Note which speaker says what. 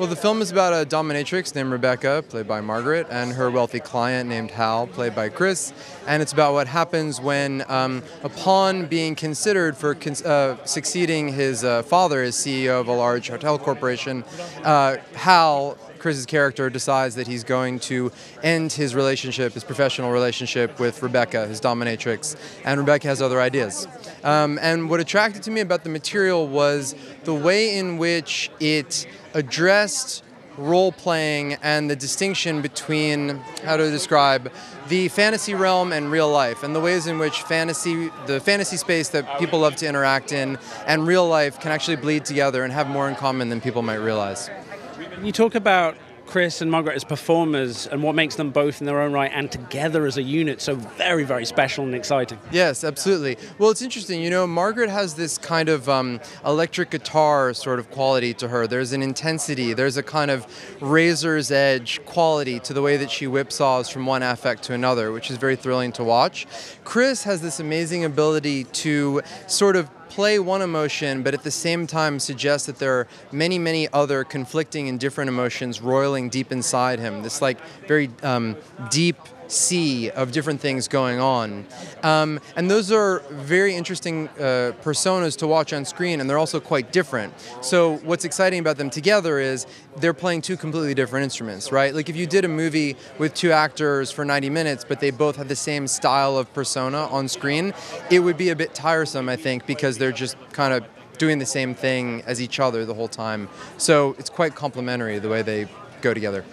Speaker 1: Well, the film is about a dominatrix named Rebecca, played by Margaret, and her wealthy client named Hal, played by Chris. And it's about what happens when, um, upon being considered for uh, succeeding his uh, father as CEO of a large hotel corporation, uh, Hal Chris's character decides that he's going to end his relationship, his professional relationship with Rebecca, his dominatrix, and Rebecca has other ideas. Um, and what attracted to me about the material was the way in which it addressed role playing and the distinction between how to describe the fantasy realm and real life and the ways in which fantasy the fantasy space that people love to interact in and real life can actually bleed together and have more in common than people might realize.
Speaker 2: You talk about Chris and Margaret as performers and what makes them both in their own right and together as a unit so very, very special and exciting.
Speaker 1: Yes, absolutely. Well, it's interesting. You know, Margaret has this kind of um, electric guitar sort of quality to her. There's an intensity, there's a kind of razor's edge quality to the way that she whipsaws from one affect to another, which is very thrilling to watch. Chris has this amazing ability to sort of play one emotion, but at the same time suggest that there are many, many other conflicting and different emotions roiling deep inside him. This like very um, deep sea of different things going on. Um, and those are very interesting uh, personas to watch on screen, and they're also quite different. So, what's exciting about them together is they're playing two completely different instruments, right? Like if you did a movie with two actors for 90 minutes, but they both had the same style of persona on screen, it would be a bit tiresome, I think, because they're just kind of doing the same thing as each other the whole time. So, it's quite complementary the way they go together.